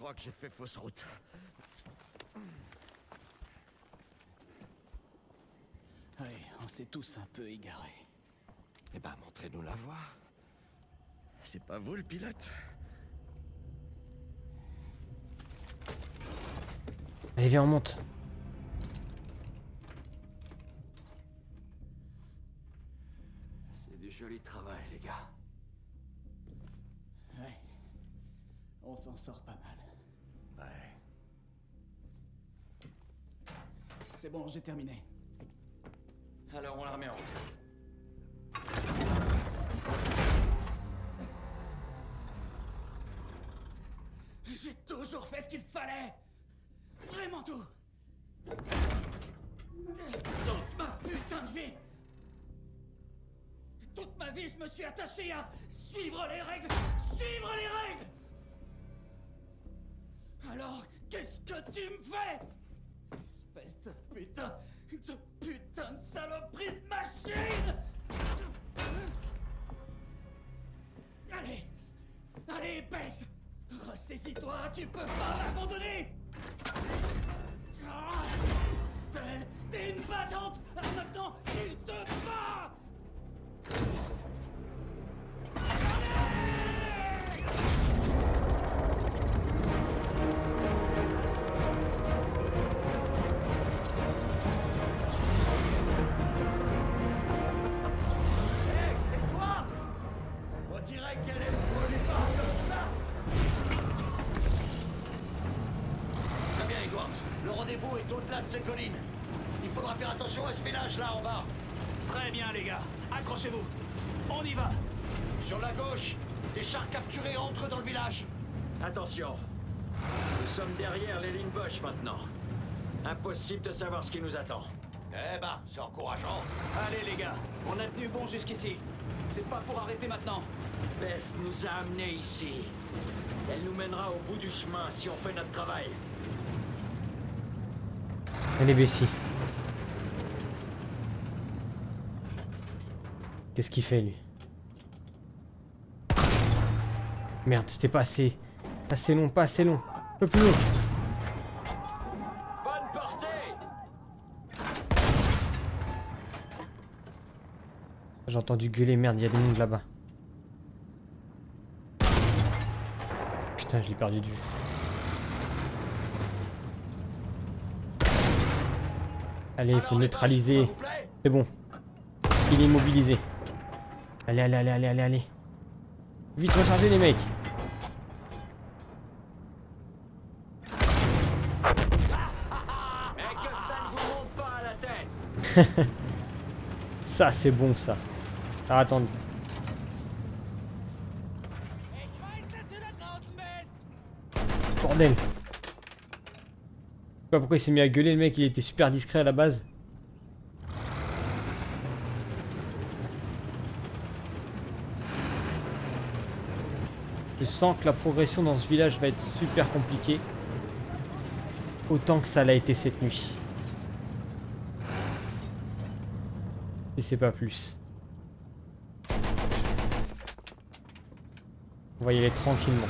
crois que j'ai fait fausse route. Oui, on s'est tous un peu égarés. Eh ben, montrez-nous la voie. C'est pas vous le pilote Allez, viens, on monte. C'est du joli travail, les gars. Ouais. On s'en sort pas mal. C'est bon, j'ai terminé. Alors, on la remet en route. J'ai toujours fait ce qu'il fallait. Vraiment tout. Toute ma putain de vie. Toute ma vie, je me suis attaché à suivre les règles. Suivre les règles. Alors, qu'est-ce que tu me fais? Espèce de putain De putain de saloperie de machine! Allez Allez, baisse Ressaisis-toi, tu peux pas m'abandonner! Ah T'es- une battante! Alors maintenant, tu te bats Le rendez-vous est au-delà de ces collines. Il faudra faire attention à ce village là en bas. Très bien, les gars. Accrochez-vous. On y va. Sur la gauche, des chars capturés entrent dans le village. Attention. Nous sommes derrière les lignes Bosch maintenant. Impossible de savoir ce qui nous attend. Eh ben, c'est encourageant. Allez, les gars. On a tenu bon jusqu'ici. C'est pas pour arrêter maintenant. Bess nous a amenés ici. Elle nous mènera au bout du chemin si on fait notre travail. Allez, Bessie. Qu'est-ce qu'il fait, lui? Merde, c'était pas assez... assez long, pas assez long. Un peu plus long. Bonne portée J'ai entendu gueuler, merde, il y a des monde là-bas. Putain, je l'ai perdu de vue. Allez, il faut neutraliser. C'est bon. Il est immobilisé. Allez, allez, allez, allez, allez, allez. Vite recharger les mecs. Ça c'est bon, ça. Alors, attends. Bordel. Je sais pas pourquoi il s'est mis à gueuler, le mec, il était super discret à la base. Je sens que la progression dans ce village va être super compliquée. Autant que ça l'a été cette nuit. Et c'est pas plus. On va y aller tranquillement.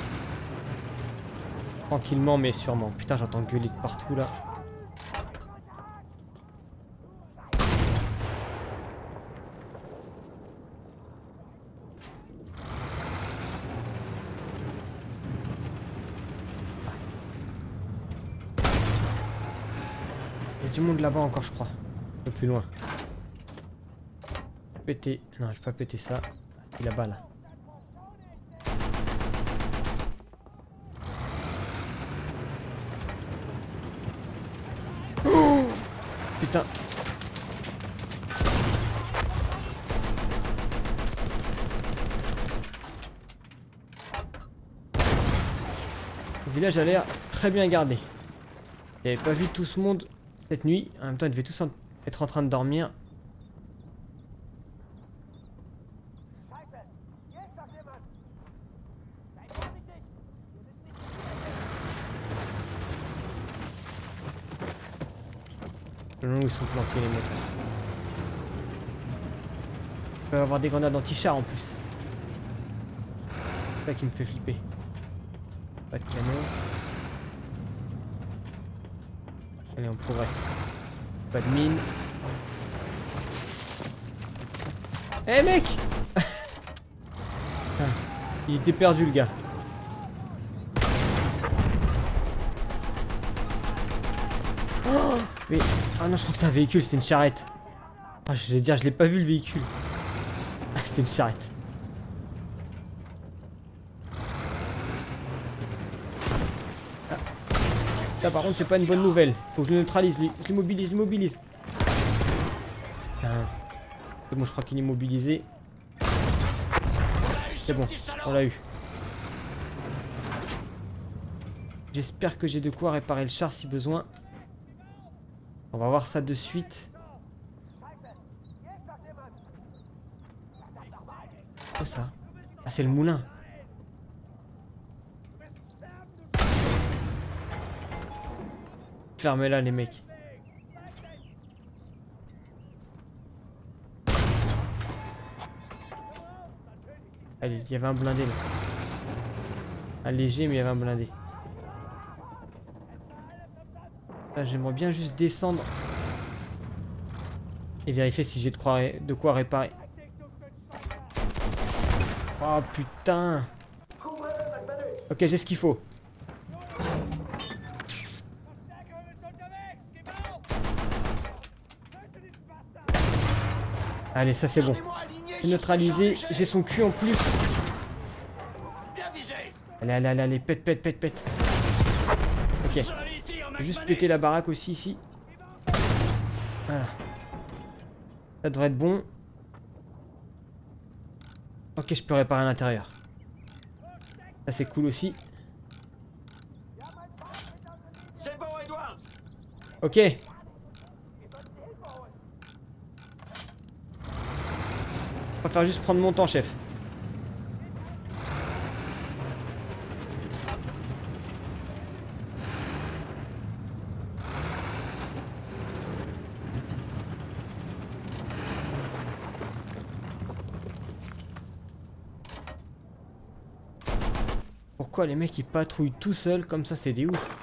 Tranquillement mais sûrement. Putain j'entends gueuler de partout là. Il y a du monde là-bas encore je crois. Un peu plus loin. Péter. Non, je peux pas péter ça. Il est là-bas là. Le village a l'air très bien gardé. J'avais pas vu tout ce monde cette nuit. En même temps, ils devaient tous être en train de dormir. Le où ils sont planqués les mecs. Ils peuvent avoir des grenades anti-char en plus. C'est ça qui me fait flipper. Pas de canon. Allez, on progresse. Pas de mine. Eh mec Il était perdu le gars. Ah non, je crois que c'était un véhicule, c'était une charrette. Ah, je vais dire, je l'ai pas vu le véhicule. Ah, c'était une charrette. Ah. Par contre, c'est pas une bonne nouvelle. Faut que je le neutralise, lui. Je l'immobilise, je l'immobilise. Putain. C'est bon, je crois qu'il est immobilisé. C'est bon, on l'a eu. J'espère que j'ai de quoi réparer le char si besoin. On va voir ça de suite. Quoi ça? Ah c'est le moulin. Fermez-la les mecs. Allez, il y avait un blindé là. Un léger mais il y avait un blindé. Là, J'aimerais bien juste descendre et vérifier si j'ai de, quoi réparer. Oh putain Ok j'ai ce qu'il faut. Allez ça c'est bon. Neutralisé, j'ai son cul en plus. Allez allez allez allez pète pète pète pète. Juste péter la baraque aussi ici. Voilà. Ça devrait être bon. Ok, je peux réparer à l'intérieur. Ça c'est cool aussi. Ok. Je préfère juste prendre mon temps, chef. Pourquoi les mecs ils patrouillent tout seuls comme ça c'est des ouf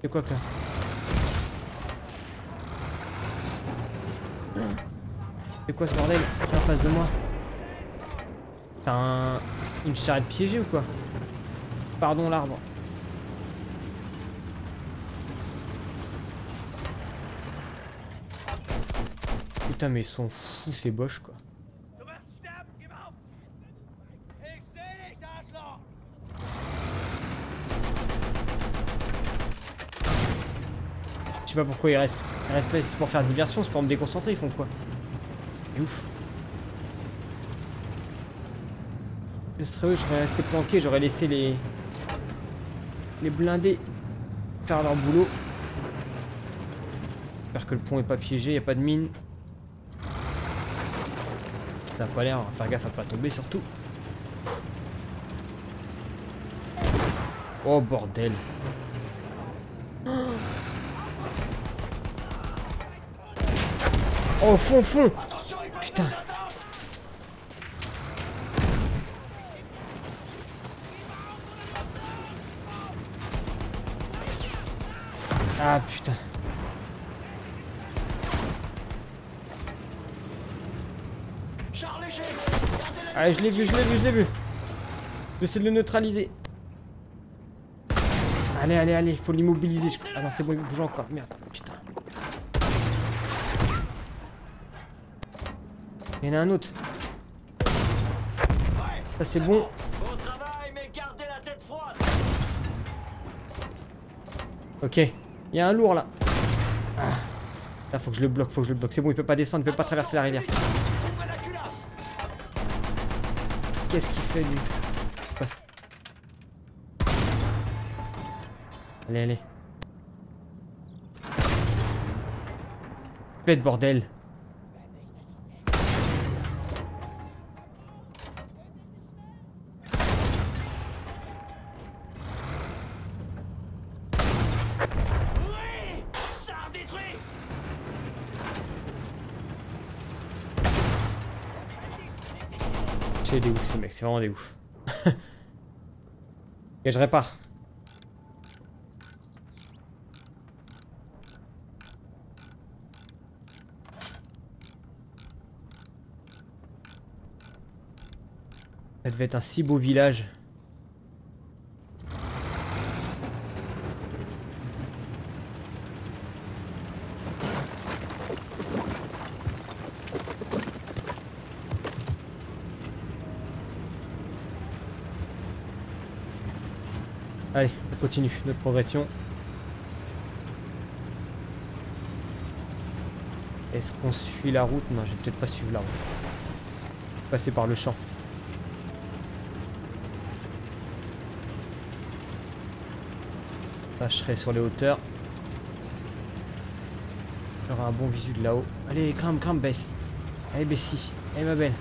C'est quoi que là C'est quoi ce bordel? Qui est en face de moi. T'as un... une charrette piégée ou quoi? Pardon l'arbre. Putain mais ils sont fous ces boches quoi. Je sais pas pourquoi ils restent. Ils restent c'est pour faire diversion, c'est pour me déconcentrer, ils font quoi? C'est ouf. Je serais eux, j'aurais resté planqué, j'aurais laissé les... Les blindés faire leur boulot. J'espère que le pont est pas piégé, y a pas de mine. Ça a pas l'air, va faire gaffe à pas tomber surtout. Oh bordel. Oh fond fond. Putain. Ah putain. La Ah je l'ai vu, je l'ai vu, je l'ai vu. Je vais essayer de le neutraliser. Allez, allez, allez, faut l'immobiliser je crois. Ah non c'est bon, il bouge encore, merde, putain Il y en a un autre Ça c'est bon Ok, il y a un lourd là. Ah. Là, faut que je le bloque, faut que je le bloque. C'est bon, il peut pas descendre, il peut pas traverser la rivière. Qu'est-ce qu'il fait lui? Passe. Allez, allez. Pète bordel. Et je répare. Ça devait être un si beau village. Allez, on continue notre progression. Est-ce qu'on suit la route? Non, je vais peut-être pas suivre la route. Passer par le champ. Là, je serai sur les hauteurs. J'aurai un bon visu de là-haut. Allez, grimpe, grimpe, baisse. Allez, Bessie. Allez, ma belle.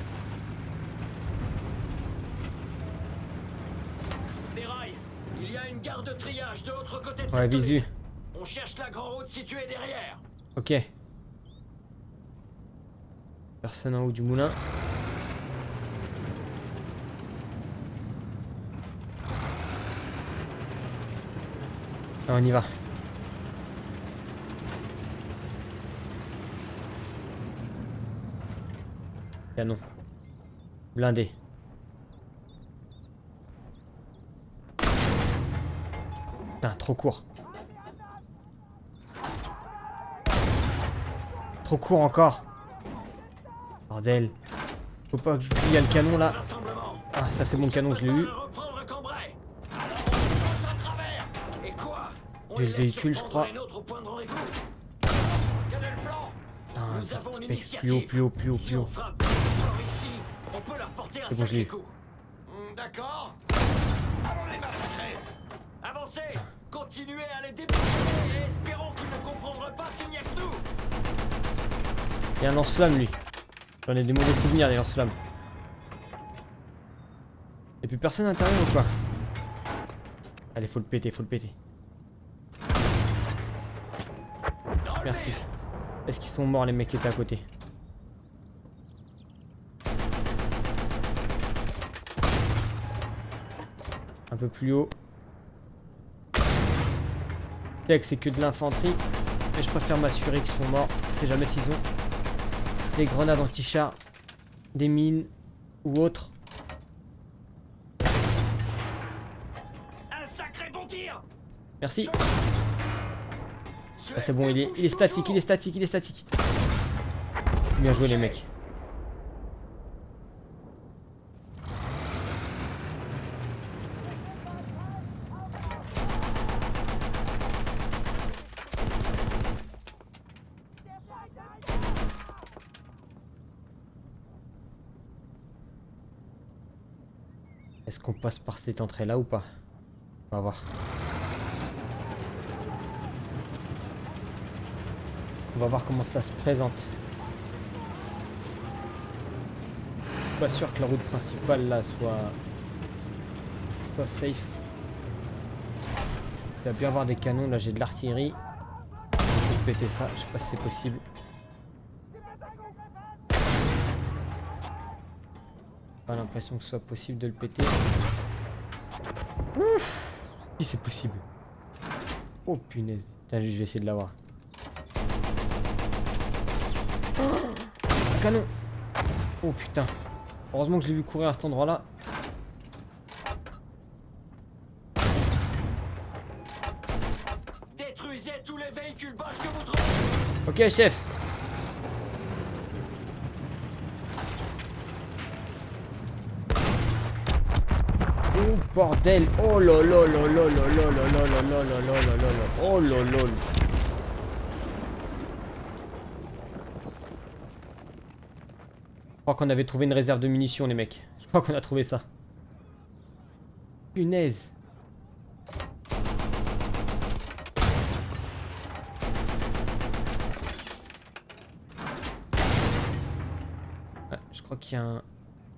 Des rails Il y a une gare de triage de l'autre côté de Ouais, visu. On cherche la grande route située derrière. Ok. Personne en haut du moulin. Ah, on y va. Canon. Blindé. Putain, trop court. Trop court encore. Bordel. Faut pas que. Il y a le canon là. Ah, ça c'est mon canon, je l'ai eu. J'ai le véhicule, je crois. Putain, plus haut, plus haut, plus haut, plus haut. C'est bon, je l'ai eu. À les et espérons qu'ils ne comprendront pas qu'il n'y a que nous Il y a un lance-flamme lui. J'en ai des mauvais souvenirs des lance-flammes. Y'a plus personne à l'intérieur ou quoi? Allez, faut le péter, faut le péter. Merci. Est-ce qu'ils sont morts les mecs qui étaient à côté? Un peu plus haut. Que c'est que de l'infanterie, mais je préfère m'assurer qu'ils sont morts. Je sais jamais s'ils ont des grenades anti-char, des mines ou autres. Un sacré bon tir Merci. Ah, c'est bon, il est, il est statique, il est statique, il est statique. Bien joué les mecs. Est-ce qu'on passe par cette entrée là ou pas? On va voir. On va voir comment ça se présente. Je suis pas sûr que la route principale là soit, soit safe. Il va bien avoir des canons, là j'ai de l'artillerie. Je vais péter ça, je sais pas si c'est possible. Pas l'impression que ce soit possible de le péter. Ouf Si c'est possible. Oh punaise. Putain, je vais essayer de l'avoir. Un canon Oh putain Heureusement que je l'ai vu courir à cet endroit là. Détruisez tous les véhicules que vous trouvez Ok chef Oh bordel Oh là là là là là là là là là Oh là. Je crois qu'on avait trouvé une réserve de munitions les mecs. Je crois qu'on a trouvé ça. Punaise Ah, je crois qu'il y a un...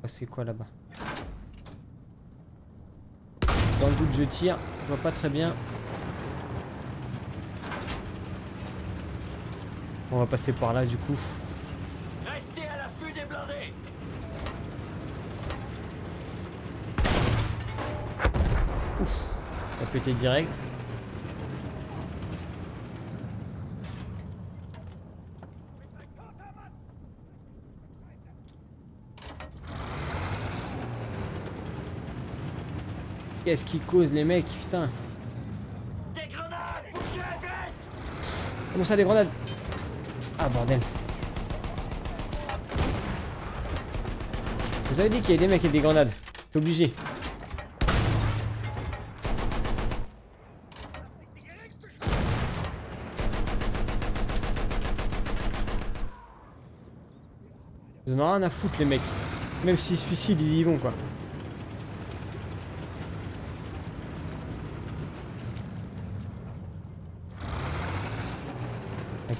Ah, c'est quoi là-bas Je tire, je vois pas très bien. On va passer par là du coup. Restez à l'affût des blindés Ça peut être direct. Qu'est-ce qu'ils causent les mecs, putain Des grenades Bougez, vite Comment ça des grenades? Ah bordel. Vous avez dit qu'il y avait des mecs et des grenades. C'est obligé. Ils en ont rien à foutre les mecs. Même s'ils se suicident, ils y vont quoi.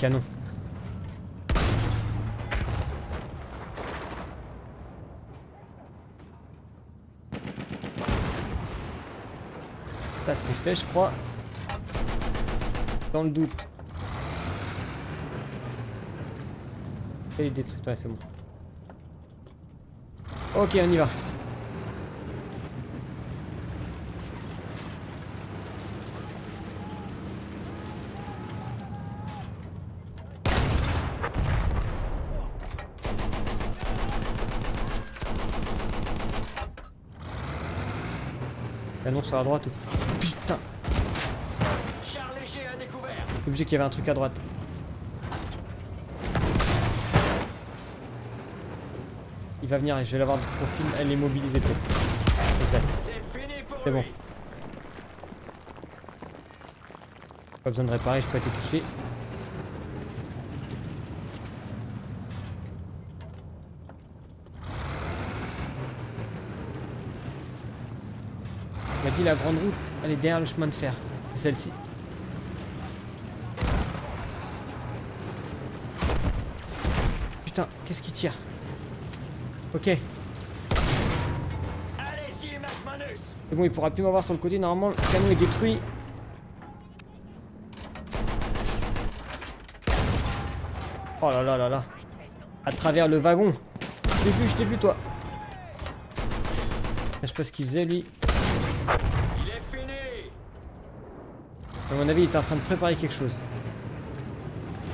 Canon. Ça c'est fait je crois. Dans le doute. Et des trucs, ouais c'est bon. Ok on y va. La droite. Putain, à découvert c'est obligé qu'il y avait un truc à droite. Il va venir et je vais l'avoir de profil. Elle est mobilisée peut-être. C'est bon. Pas besoin de réparer, je peux être touché. Dit la grande route, elle est derrière le chemin de fer. C'est celle-ci. Putain, qu'est-ce qui tire? Ok, c'est bon, il pourra plus m'avoir sur le côté. Normalement, le canon est détruit. Oh là là là là. À travers le wagon. Je t'ai vu, je t'ai vu, toi. Je sais pas ce qu'il faisait, lui. Il est fini À mon avis, il était en train de préparer quelque chose.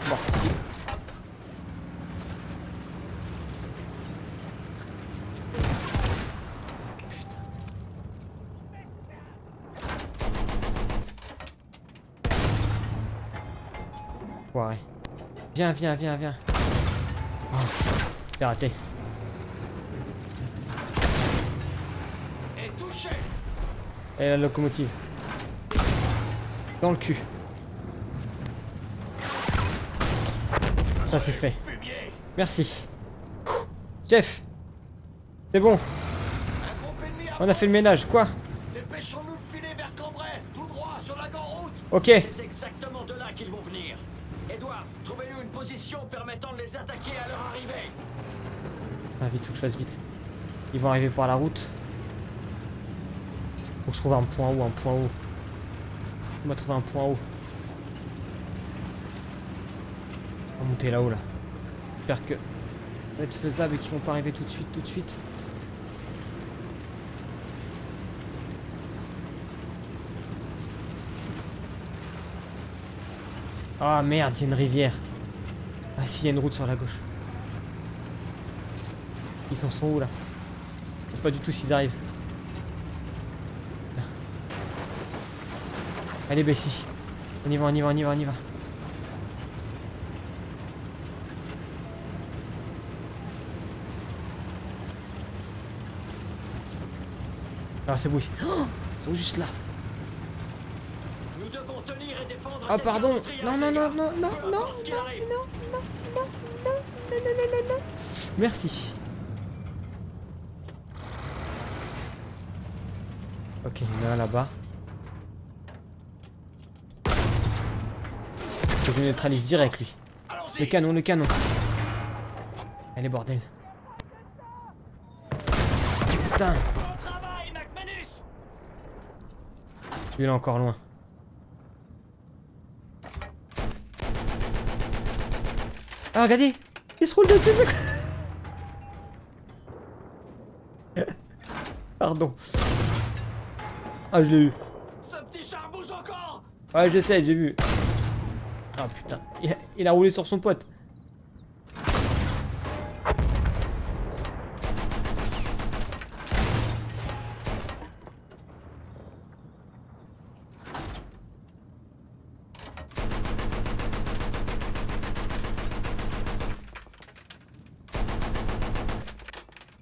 Bon, si. Foiré. Viens, viens, viens, viens. Oh, c'est raté. Et la locomotive. Dans le cul. Ça c'est fait. Merci. Jeff. C'est bon. On a fait le ménage. Quoi Dépêchons-nous de filer vers Cambrai, tout droit, sur la grande route Ok. C'est exactement de là qu'ils vont venir. Edwards, trouvez-nous une position permettant de les attaquer à leur arrivée. Ah vite, faut que je fasse vite. Ils vont arriver par la route. Faut que je trouve un point haut, un point haut. On va trouver un point haut. On va monter là-haut là. J'espère que ça va être faisable et qu'ils vont pas arriver tout de suite, tout de suite. Ah merde, il y a une rivière. Ah si, il y a une route sur la gauche. Ils s'en sont où là? Je sais pas du tout s'ils arrivent. Allez Bessie. On y va, on y va, on y va, on y va. Ah c'est ici? Oh, ils sont juste là. Nous devons tenir et défendre Ah pardon. infanterie Non à non non l'intérieur. non non Peu non importe ce qu'il arrive. Merci. Ok, il y en a un là-bas. Je le neutralise direct lui. Le canon, le canon. Allez bordel. Putain, lui il est encore loin. Ah regardez Il se roule dessus Pardon. Ah je l'ai eu. Ce petit char bouge encore Ouais je sais, j'ai vu. Ah putain, il a, roulé sur son pote.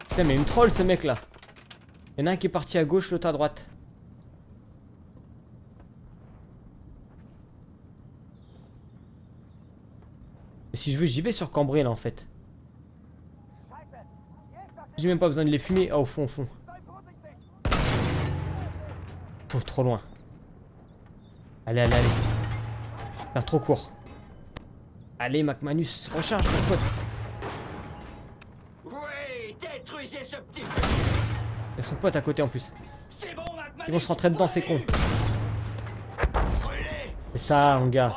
Putain mais il me troll ce mec là. Il y en a un qui est parti à gauche, l'autre à droite. Et si je veux, j'y vais sur Cambrai là en fait. J'ai même pas besoin de les fumer. Ah, au fond, au fond. Pouh, trop loin. Allez, allez, allez. Faire trop court. Allez, McManus, recharge, mon pote. Oui, détruisez ce petit... Il y a son pote à côté en plus. Bon, Ils vont se rentrer dedans, c'est con. C'est ça, mon gars.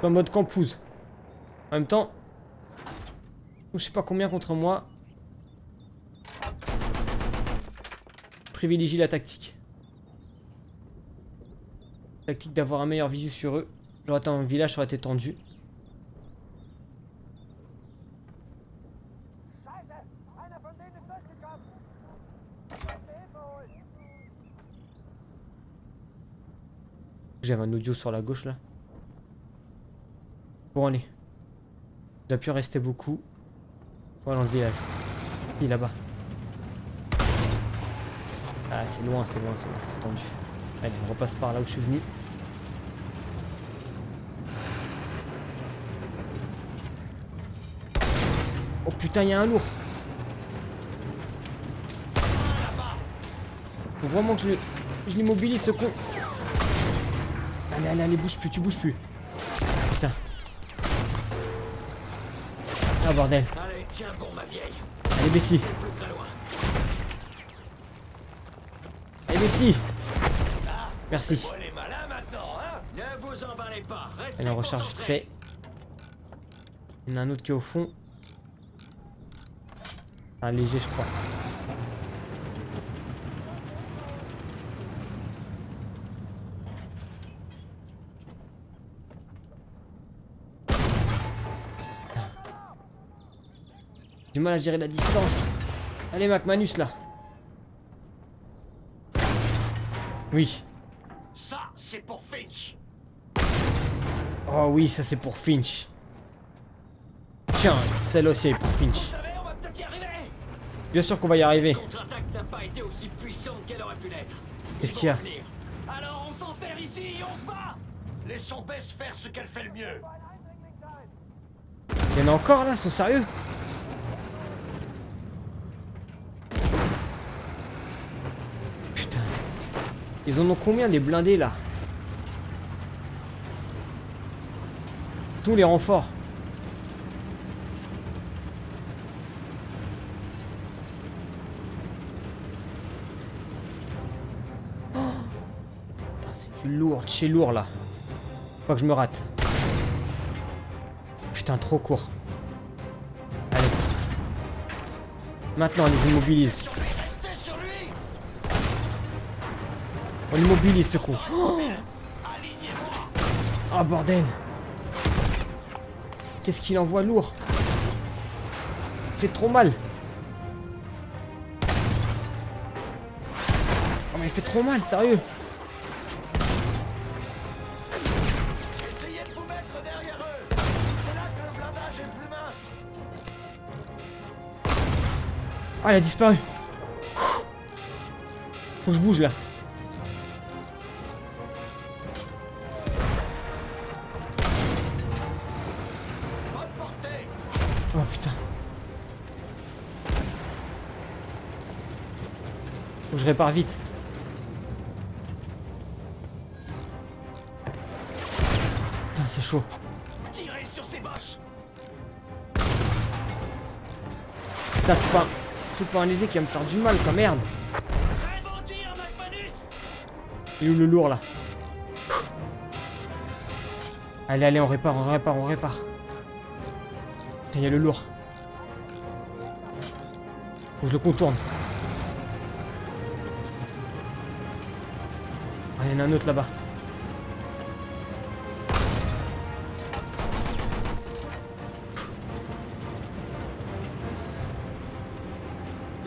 En mode campouse. En même temps, je sais pas combien contre moi. Privilégie la tactique. Tactique d'avoir un meilleur visu sur eux. J'aurais été en village, ça été tendu. J'avais un audio sur la gauche là. Bon allez. Il doit plus rester beaucoup. Voilà dans le village. Il là-bas. Ah c'est loin, c'est loin, c'est loin, c'est tendu. Allez, on repasse par là où je suis venu. Oh putain, il y a un lourd. Faut vraiment que je l'immobilise ce con. Allez, allez, allez, bouge plus, tu bouges plus. Ah bordel. Allez, tiens bon, ma vieille. Allez, Bessie. Allez, Bessie. Merci. Malin maintenant, hein Ne vous emballez pas. Restez Allez, on recharge vite fait. Il y en a un autre qui est au fond. Un léger, je crois. Du mal à gérer la distance. Allez, McManus là. Oui. Ça, c'est pour Finch. Oh oui, ça c'est pour Finch. Tiens, celle aussi est pour Finch. Bien sûr qu'on va y arriver. Qu'est-ce Il qu'il y a faut revenir. Alors on s'enterre ici et on se bat Laissons Bess faire ce qu'elle fait le mieux. Il y en a encore là, sont sérieux Putain. Ils en ont combien des blindés là Tous les renforts. Oh. C'est du lourd, de chez lourd là. Faut pas que je me rate. Putain, trop court. Allez. Maintenant, on les immobilise. On immobilise ce con. Alignez-moi Oh bordel. Qu'est-ce qu'il envoie lourd? Il fait trop mal. Oh mais il fait trop mal, sérieux. Ah, il a disparu. Faut que je bouge là. Oh putain. Faut que je répare vite. Putain, c'est chaud. Tirez sur ces boches Putain, c'est pas, c'est pas un léger qui va me faire du mal, quoi, merde. Il est où le lourd là? Allez, allez, on répare, on répare, on répare. Il y a le lourd. Faut que je le contourne. Ah, il y en a un autre là-bas.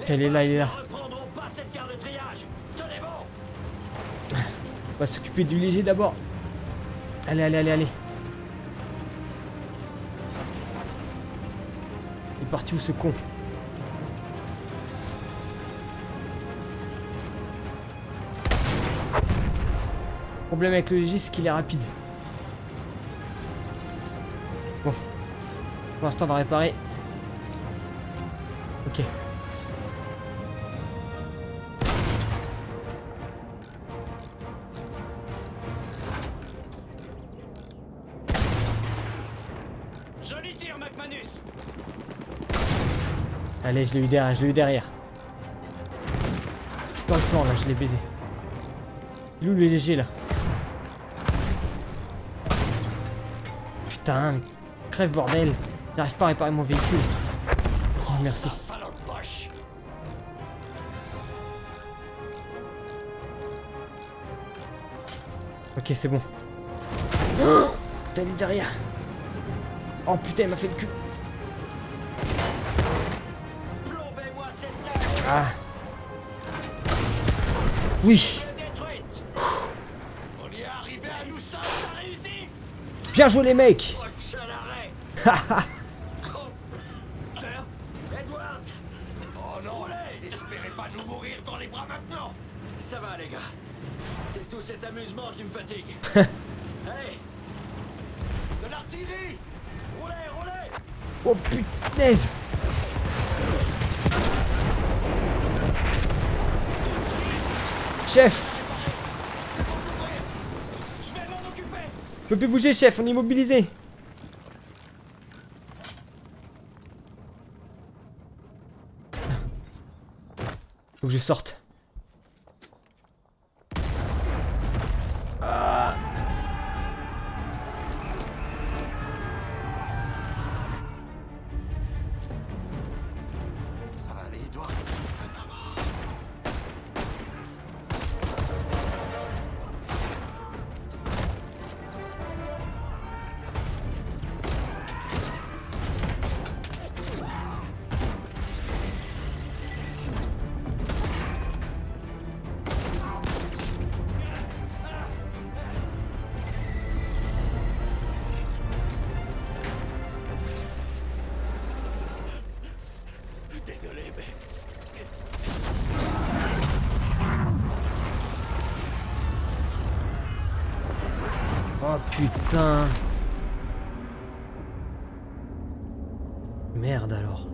Il est là, il est là. On va s'occuper du léger d'abord. Allez, allez, allez, allez. Parti où ce con Le problème avec le léger, c'est qu'il est rapide. Bon. Pour l'instant, on va réparer. Allez, je l'ai eu derrière, je l'ai eu derrière. Dans le flanc, là, je l'ai baisé. Où le léger, là? Putain, crève bordel. J'arrive pas à réparer mon véhicule. Oh, merci. Ok, c'est bon. Il est derrière? Oh putain, il m'a fait le cul. Ah. Oui. On y est arrivé à nous seuls réussi Bien joué, les mecs. plus bouger, chef, on est immobilisé. Faut que je sorte. Oh putain. Merde alors.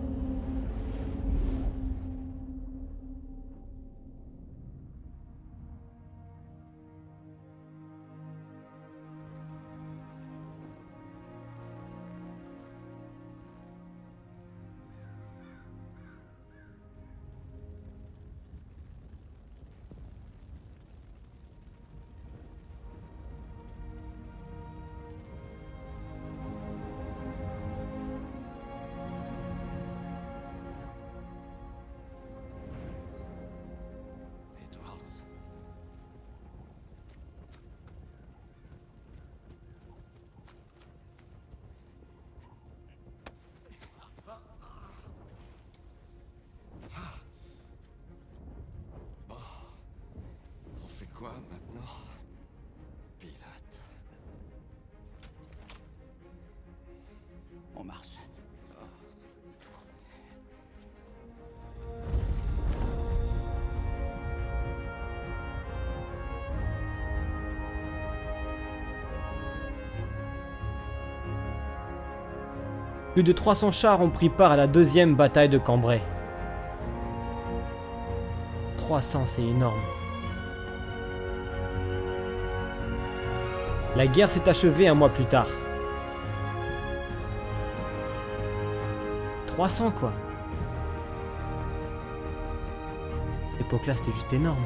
Quoi maintenant Pilote. On marche. Plus de 300 chars ont pris part à la deuxième bataille de Cambrai. 300, c'est énorme. La guerre s'est achevée un mois plus tard. 300 quoi. L'époque là c'était juste énorme.